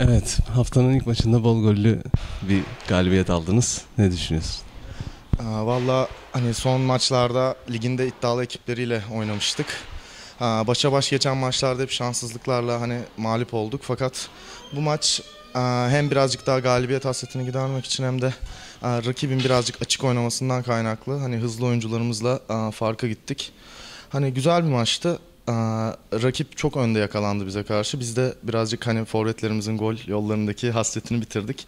Evet, haftanın ilk maçında bol gollü bir galibiyet aldınız. Ne düşünüyorsun? Valla hani son maçlarda liginde iddialı ekipleriyle oynamıştık. Başa baş geçen maçlarda hep şanssızlıklarla hani mağlup olduk. Fakat bu maç hem birazcık daha galibiyet hasretini gidermek için hem de rakibin birazcık açık oynamasından kaynaklı hani hızlı oyuncularımızla farka gittik. Hani güzel bir maçtı. Rakip çok önde yakalandı bize karşı. Biz de birazcık hani forvetlerimizin gol yollarındaki hasretini bitirdik.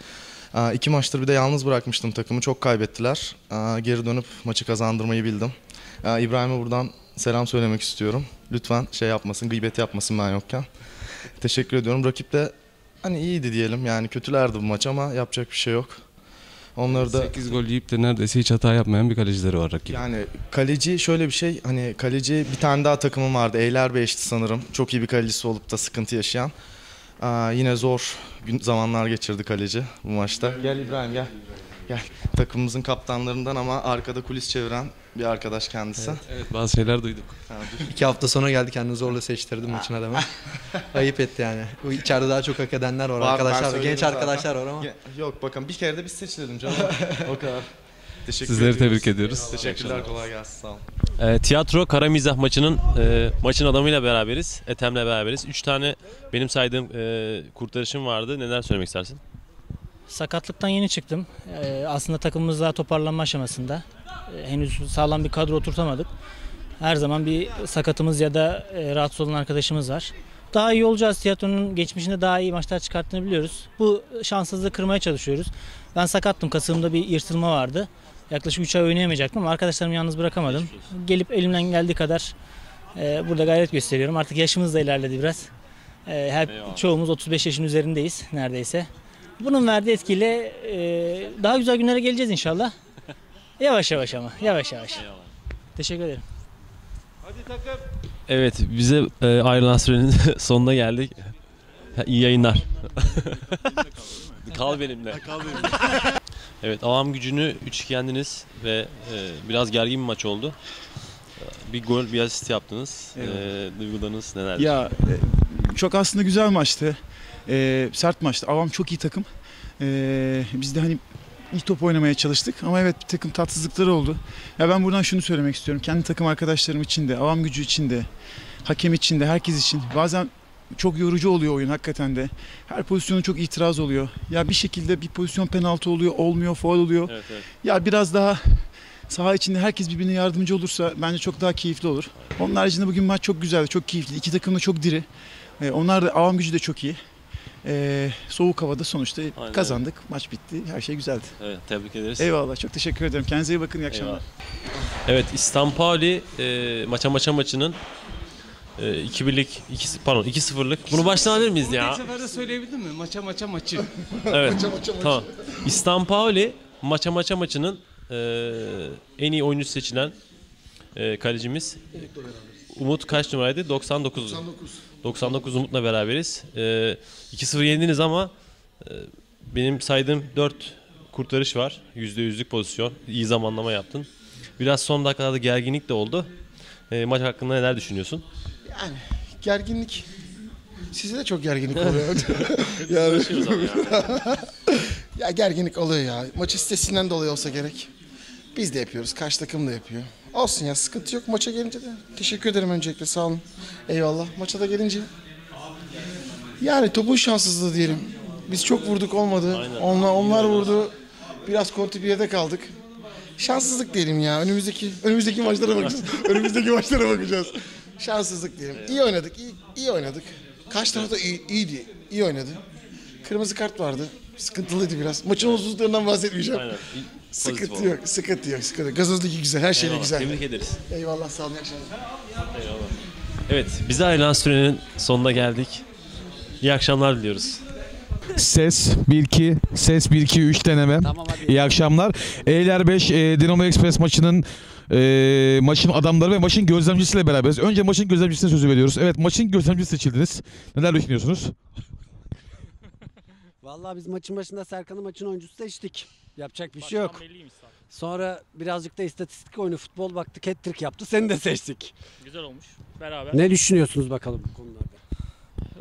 İki maçtır bir de yalnız bırakmıştım takımı. Çok kaybettiler. Geri dönüp maçı kazandırmayı bildim. İbrahim'e buradan selam söylemek istiyorum. Lütfen şey yapmasın, gıybet yapmasın ben yokken. Teşekkür ediyorum. Rakip de hani iyiydi diyelim. Yani kötülerdi bu maç ama yapacak bir şey yok. Onları da 8 gol yiyip de neredeyse hiç hata yapmayan bir kalecileri var rakip. yani kaleci şöyle bir şey hani kaleci bir tane daha takımım vardı. Eyler Bey'işti sanırım. Çok iyi bir kalecisi olup da sıkıntı yaşayan. Aa, yine zor gün, zamanlar geçirdi kaleci bu maçta. Gel İbrahim gel. Gel. Takımımızın kaptanlarından ama arkada kulis çeviren bir arkadaş kendisi. Evet, bazı şeyler duyduk. İki hafta sonra geldi kendini zorla seçtirdi maçın adamı. Ayıp etti yani. Bu içeride daha çok hak edenler var, Var, arkadaşlar var. Genç zaten. arkadaşlar var ama. Yok bakın bir kere de biz seçilelim canım. o kadar. Teşekkür Sizleri ediyoruz. tebrik ediyoruz. Teşekkürler kolay gelsin sağ olun. E, tiyatro Kara Mizah maçının e, maçın adamıyla beraberiz. Ethem'le beraberiz. Üç tane benim saydığım e, kurtarışım vardı. Neler söylemek istersin? Sakatlıktan yeni çıktım. Ee, aslında takımımız daha toparlanma aşamasında. Ee, henüz sağlam bir kadro oturtamadık. Her zaman bir sakatımız ya da e, rahatsız olan arkadaşımız var. Daha iyi olacağız. Tiyatronun geçmişinde daha iyi maçlar çıkarttığını biliyoruz. Bu şanssızlığı kırmaya çalışıyoruz. Ben sakattım. Kasığımda bir yırtılma vardı. Yaklaşık 3 ay oynayamayacaktım ama arkadaşlarımı yalnız bırakamadım. Gelip elimden geldiği kadar e, burada gayret gösteriyorum. Artık yaşımız da ilerledi biraz. E, Eyvallah. çoğumuz 35 yaşın üzerindeyiz neredeyse. Bunun verdiği etkiyle e, daha güzel günlere geleceğiz inşallah. Yavaş yavaş ama yavaş yavaş. Teşekkür ederim. Evet bize e, ayrılan sürenin sonuna geldik. İyi yayınlar. Kal benimle. evet avam gücünü 3-2 yendiniz ve e, biraz gergin bir maç oldu. Bir gol bir asist yaptınız. E, duygularınız neler? Ya e, çok aslında güzel maçtı. E, sert maçtı. Avam çok iyi takım. E, biz de hani iyi top oynamaya çalıştık ama evet bir takım tatsızlıkları oldu. Ya ben buradan şunu söylemek istiyorum. Kendi takım arkadaşlarım için de, avam gücü için de, hakem için de, herkes için. Bazen çok yorucu oluyor oyun hakikaten de. Her pozisyona çok itiraz oluyor. Ya bir şekilde bir pozisyon penaltı oluyor, olmuyor, faul oluyor. Evet, evet. Ya biraz daha saha içinde herkes birbirine yardımcı olursa bence çok daha keyifli olur. Onun haricinde bugün maç çok güzeldi, çok keyifli. İki takım da çok diri. Ee, onlar da avam gücü de çok iyi. Ee, soğuk havada sonuçta Aynen kazandık. Maç bitti. Her şey güzeldi. Evet, tebrik ederiz. Eyvallah. Çok teşekkür ederim. Kendinize iyi bakın. İyi akşamlar. Eyvallah. Evet İstanbuli e, maça maça maçının e, 2-1'lik, 2, pardon 2-0'lık. Bunu baştan alır mıyız ya? seferde söyleyebildin mi? Maça maça maçı. Evet. Tamam. İstanbuli maça maça maçının e, en iyi oyuncusu seçilen e, kalecimiz Umut kaç numaraydı? 99. 99. 99 Umut'la beraberiz. E, 2-0 yendiniz ama e, benim saydığım 4 kurtarış var. %100'lük pozisyon. İyi zamanlama yaptın. Biraz son dakikalarda gerginlik de oldu. E, maç hakkında neler düşünüyorsun? Yani gerginlik. Size de çok gerginlik oluyor. yani, ya. gerginlik oluyor ya. Maçı sitesinden dolayı olsa gerek. Biz de yapıyoruz. Karşı takım da yapıyor. Olsun ya sıkıntı yok. Maça gelince de teşekkür ederim öncelikle sağ olun. Eyvallah. Maça da gelince. Yani topun şanssızlığı diyelim. Biz çok vurduk olmadı. Aynen. Onlar, onlar vurdu. Biraz konti bir yerde kaldık. Şanssızlık diyelim ya. Önümüzdeki önümüzdeki maçlara bakacağız. önümüzdeki maçlara bakacağız. Şanssızlık diyelim. İyi oynadık. iyi, iyi oynadık. Karşı taraf da iyi, iyiydi. iyi oynadı. Kırmızı kart vardı. Sıkıntılıydı biraz. Maçın olumsuzluklarından bahsetmeyeceğim. Aynen. Sıkıntı Pozitif yok, sıkıntı yok, sıkıntı yok. Gazozdaki güzel, her şeyle Eyvallah, güzel. Tebrik ederiz. Eyvallah, sağ olun, iyi akşamlar. Evet, bize ayrılan sürenin sonuna geldik. İyi akşamlar diliyoruz. Ses 1-2, ses 1-2-3 deneme. İyi akşamlar. Eyler 5 e, Dinamo Express maçının e, maçın adamları ve maçın gözlemcisiyle beraberiz. Önce maçın gözlemcisine sözü veriyoruz. Evet maçın gözlemcisi seçildiniz. Neler düşünüyorsunuz? Vallahi biz maçın başında Serkan'ı maçın oyuncusu seçtik. Yapacak bir şey yok. Sonra birazcık da istatistik oyunu futbol baktık hat-trick yaptı. Seni de seçtik. Güzel olmuş. Beraber. Ne düşünüyorsunuz bakalım bu konularda?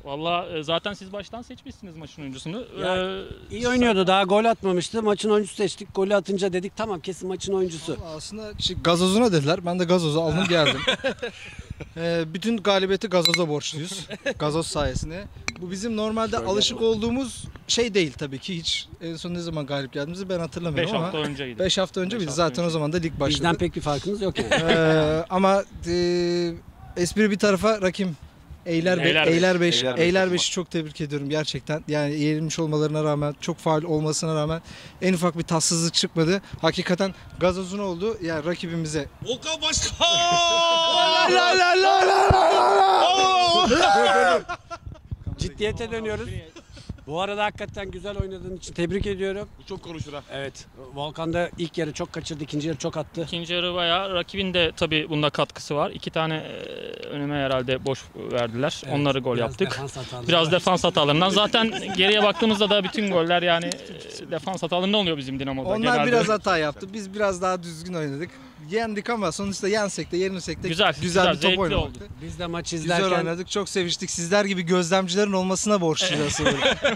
Valla e, zaten siz baştan seçmişsiniz maçın oyuncusunu. Ya, Ee, İyi oynuyordu daha gol atmamıştı. Maçın oyuncusu seçtik. Golü atınca dedik tamam kesin maçın oyuncusu. Aslında şey, gazozuna dediler. Ben de gazozu aldım geldim. Ee, bütün galibiyeti gazoza borçluyuz. Gazoz sayesinde. Bu bizim normalde alışık olduğumuz şey değil tabii ki hiç. En son ne zaman galip geldiğimizi ben hatırlamıyorum 5 ama. hafta önceydi. 5 hafta önce Beş miydi? hafta Zaten o önce. zaman da lig başladı. Bizden pek bir farkınız yok yani. Ee, ama e, espri bir tarafa Rakim Eyler Be- Eyler beş. Eyler 5 Eyler beş Eyler. 5'i çok tebrik ediyorum gerçekten. Yani yenilmiş olmalarına rağmen çok faal olmasına rağmen en ufak bir tatsızlık çıkmadı. Hakikaten gazozun oldu. Yani rakibimize Volkan Başkan! Ciddiyete dönüyoruz. Bu arada hakikaten güzel oynadığın için tebrik ediyorum. Bu çok konuşur ha. Evet. Volkan da ilk yarı çok kaçırdı, ikinci yarı çok attı. İkinci yarı bayağı rakibin de tabii bunda katkısı var. İki tane e, önüme herhalde boş verdiler. Evet, Onları gol biraz yaptık. defans hataları Biraz var. defans hatalarından. Zaten geriye baktığımızda da bütün goller yani e, defans hatalarından oluyor bizim Dinamo'da. onlar genelde. biraz hata yaptı. Biz biraz daha düzgün oynadık. Yendik ama sonuçta yensek de yenilsek de Güzel, güzel, güzel, bir top oldu. Biz de maç Güzel izlerken oynadık, çok seviştik. Sizler gibi gözlemcilerin olmasına borçluyuz asıl.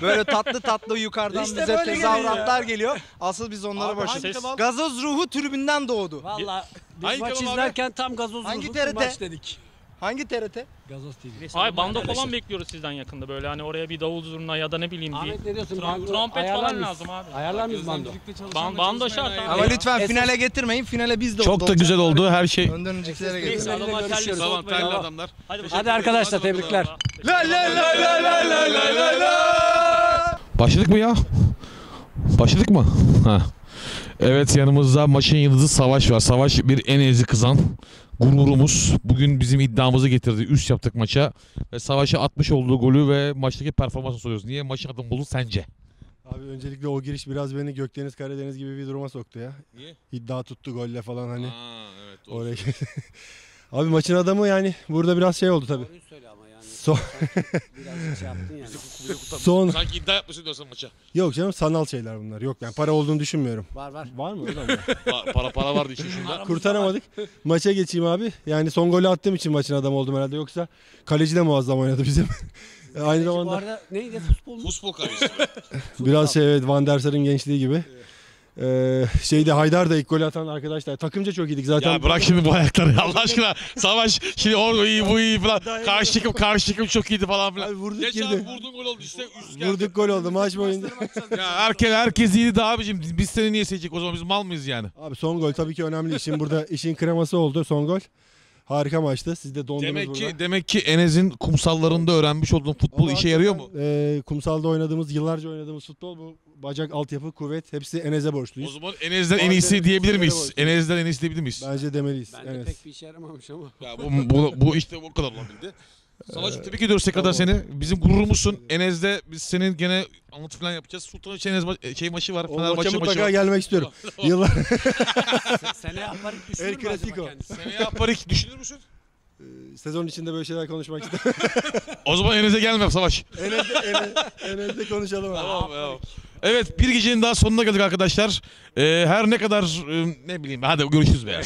böyle. tatlı tatlı yukarıdan İşte bize tezahüratlar geliyor. Asıl biz onlara borçluyuz. ses- Gazoz ruhu tribünden doğdu. Valla biz Hangi maç kanal abi? izlerken tam gazoz TRT? maç dedik. Hangi TRT? Gazoz TV. Ay bando falan bekliyoruz sizden yakında böyle hani oraya bir davul zurna ya da ne bileyim bir Ahmet ne diyorsun? Bando trompet ayarlar falan mıyız? lazım abi. Ayarlar mıyız bando? Ban- bando şart abi. Ama lütfen finale getirmeyin. Finale biz de Çok da güzel oldu her şey. Önden öncekilere Neyse, getirin. adamlar Adamlar görüşürüz. terli, Tamam soğutmayın. terli Tamam. adamlar. Hadi, Hadi arkadaşlar tebrikler. Başladık mı ya? Başladık mı? Ha. Evet yanımızda maçın yıldızı Savaş var. Savaş bir en ezi kızan. Gururumuz. Bugün bizim iddiamızı getirdi. Üst yaptık maça. Ve Savaş'a atmış olduğu golü ve maçtaki performansını soruyoruz. Niye maçın adamı oldu sence? Abi öncelikle o giriş biraz beni Gökdeniz Karadeniz gibi bir duruma soktu ya. Niye? İddia tuttu golle falan hani. evet, Oraya. Abi maçın adamı yani burada biraz şey oldu tabii. Söyle ama. Son, Birazcık şey yaptın yani. son Sanki iddia yapmışsın diyorsun maça. yok canım sanal şeyler bunlar. Yok yani para olduğunu düşünmüyorum. Var var. Var mı mi? para para vardı işin şunda. Kurtaramadık. Maça geçeyim abi. Yani son golü attığım için maçın adamı oldum herhalde. Yoksa kaleci de muazzam oynadı bizim. Aynı Bu zamanda arada neydi futbol mu? Futbol kalecisi. biraz şey evet Van der Sar'ın gençliği gibi. Ee, şeyde Haydar da ilk golü atan arkadaşlar. Takımca çok iyiydik zaten. ya bırak şimdi bu ayakları ya, Allah aşkına. Savaş şimdi o iyi bu iyi falan. Karşı takım karşı takım çok iyiydi falan filan. Abi vurduk Geç girdi. vurdun gol oldu işte üst geldi. Vurduk gol oldu maç boyunca. Ya herkes herkes iyiydi de abicim biz seni niye seçecek o zaman biz mal mıyız yani? Abi son gol tabii ki önemli. İşin burada işin kreması oldu son gol. Harika maçtı. Siz de dondunuz Demek burada. ki demek ki Enes'in kumsallarında öğrenmiş olduğun futbol Ama işe yarıyor mu? hakikaten, e, kumsalda oynadığımız, yıllarca oynadığımız futbol bu bacak, altyapı, kuvvet hepsi Enes'e O borçluyuz. zaman Enes'den en iyisi diyebilir miyiz? Enes'den en iyisi diyebilir miyiz? Bence demeliyiz. Bence Enes. pek bir işe yaramamış ama. Ya bu, bu, bu işte bu kadar olabildi. Savaş'ım tebrik ediyoruz tekrardan seni. Bizim gururumuzsun. Enes'de biz senin gene anlatı falan yapacağız. Sultan Enes ma- şey maçı var. O Fenerbahçe maça maçı mutlaka var. gelmek istiyorum. Yıllar Sene yapar düşünür El mü acaba kendisi? Seneye yaparik düşünür müsün? sezon içinde böyle şeyler konuşmak istedim. O zaman Enes'e gelme Savaş. Enes'de, Enes, Enes'de konuşalım abi. Tamam, tamam. Evet bir gecenin daha sonuna geldik arkadaşlar. Ee, her ne kadar e, ne bileyim hadi görüşürüz be.